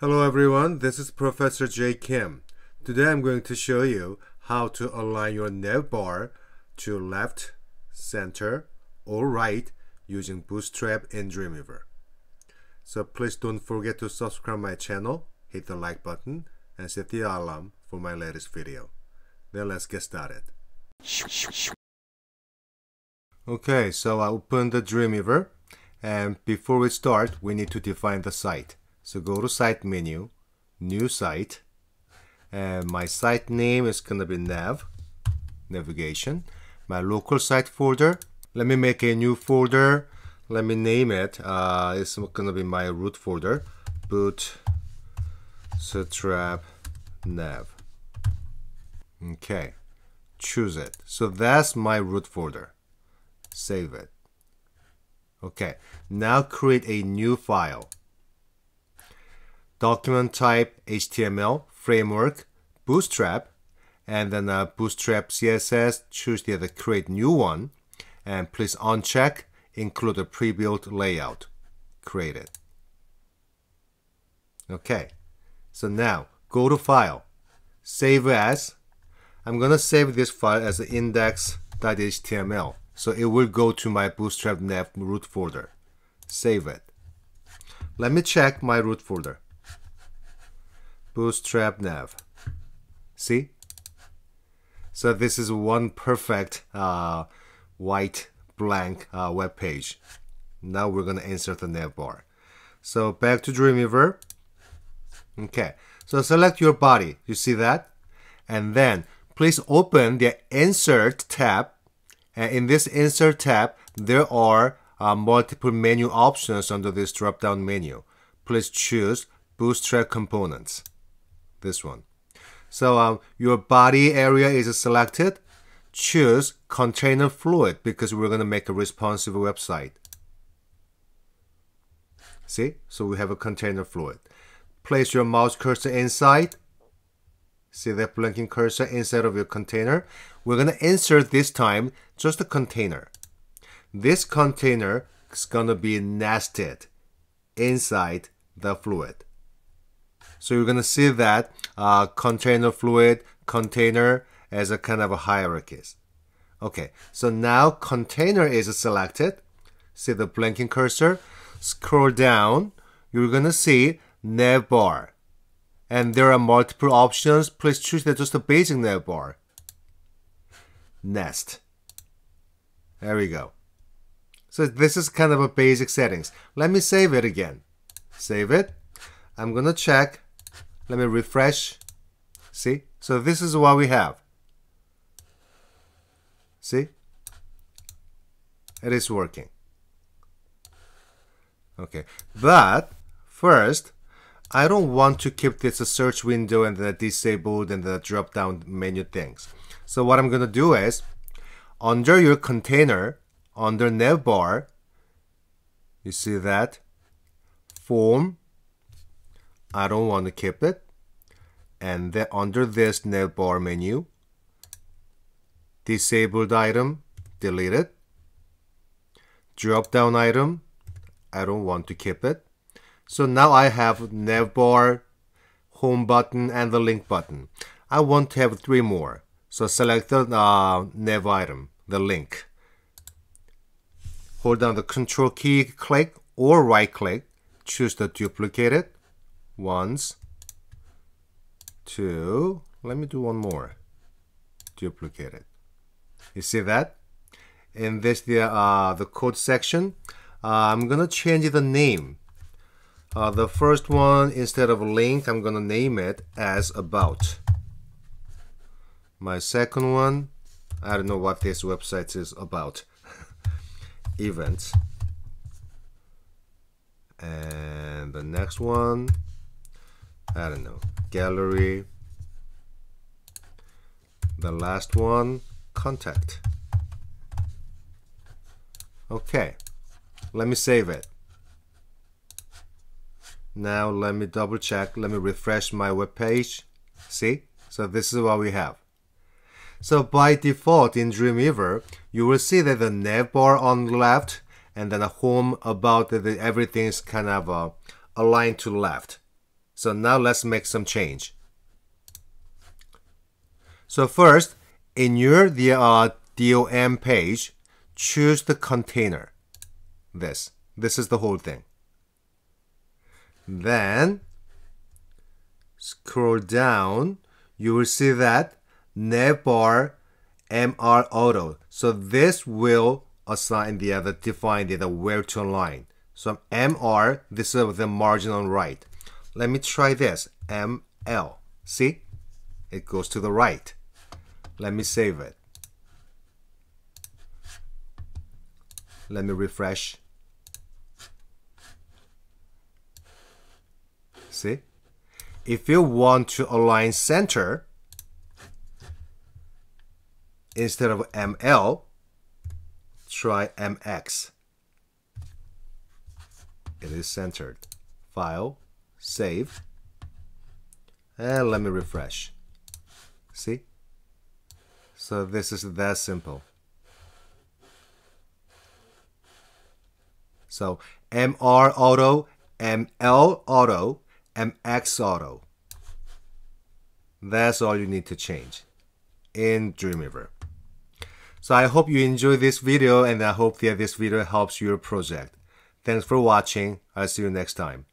Hello everyone, this is Professor J. Kim. Today I'm going to show you how to align your nav bar to left, center, or right using Bootstrap in Dreamweaver. So please don't forget to subscribe my channel, hit the like button, and set the alarm for my latest video. Then let's get started. Okay, so I open the Dreamweaver and before we start we need to define the site. So go to site menu, new site, and my site name is gonna be nav, navigation. My local site folder, let me make a new folder. Let me name it, uh, it's gonna be my root folder, bootstrap nav. Okay, choose it. So that's my root folder. Save it. Okay, now create a new file document type HTML, framework, Bootstrap, and then uh, Bootstrap CSS, choose the other create new one, and please uncheck include a pre-built layout. Create it. Okay, so now go to file, save as. I'm gonna save this file as index.html, so it will go to my Bootstrap nav root folder. Save it. Let me check my root folder. Bootstrap Nav. See? So this is one perfect uh, white blank uh, web page. Now we're going to insert the nav bar. So back to Dreamweaver. Okay, so select your body. You see that? And then please open the Insert tab. And in this Insert tab, there are uh, multiple menu options under this drop-down menu. Please choose Bootstrap Components this one. So um, your body area is selected. Choose container fluid because we're going to make a responsive website. See? So we have a container fluid. Place your mouse cursor inside. See that blinking cursor inside of your container? We're going to insert this time just a container. This container is going to be nested inside the fluid. So you're going to see that uh, container fluid, container as a kind of a hierarchies. Okay, so now container is selected. See the blinking cursor? Scroll down. You're going to see nav bar. And there are multiple options. Please choose the, just the basic nav bar. Nest. There we go. So this is kind of a basic settings. Let me save it again. Save it. I'm going to check let me refresh. See? So this is what we have. See? It is working. Okay, but first, I don't want to keep this a search window and the disabled and the drop down menu things. So what I'm going to do is, under your container, under navbar, you see that? Form I don't want to keep it. And then under this navbar menu, disabled item, delete it. Drop down item, I don't want to keep it. So now I have navbar, home button, and the link button. I want to have three more. So select the uh, nav item, the link. Hold down the control key, click, or right click. Choose the duplicated once, two, let me do one more, duplicate it. You see that? In this, the, uh, the code section, uh, I'm gonna change the name. Uh, the first one, instead of link, I'm gonna name it as about. My second one, I don't know what this website is about. Events. And the next one, I don't know, gallery. The last one, contact. Okay, let me save it. Now let me double check, let me refresh my web page. See? So this is what we have. So by default in Dreamweaver, you will see that the nav bar on the left and then a home about the, everything is kind of uh, aligned to the left. So now let's make some change. So first, in your uh, DOM page, choose the container. This. This is the whole thing. Then scroll down, you will see that navbar MR auto. So this will assign the other define the where to align. So MR, this is the margin on right. Let me try this. ML. See? It goes to the right. Let me save it. Let me refresh. See? If you want to align center, instead of ML, try MX. It is centered. File, save, and let me refresh. See? So this is that simple. So MR auto, ML auto, MX auto. That's all you need to change in Dreamweaver. So I hope you enjoyed this video and I hope that this video helps your project. Thanks for watching. I'll see you next time.